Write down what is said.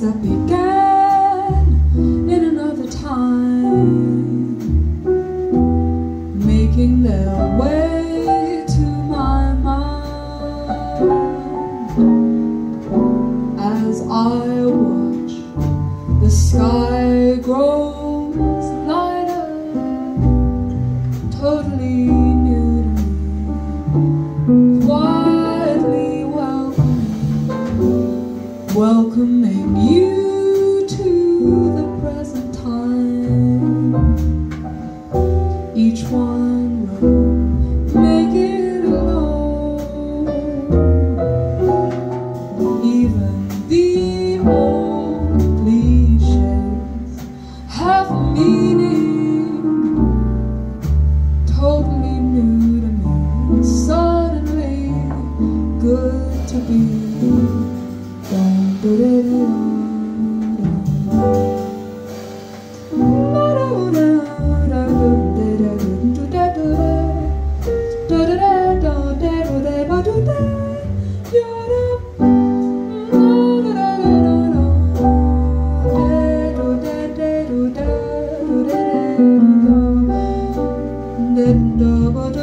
began in another time, making their way to my mind. As I watch the sky welcoming, you to the present time. Each one will make it alone. Even the old cliches have meaning, totally new to me. Suddenly good to be. The.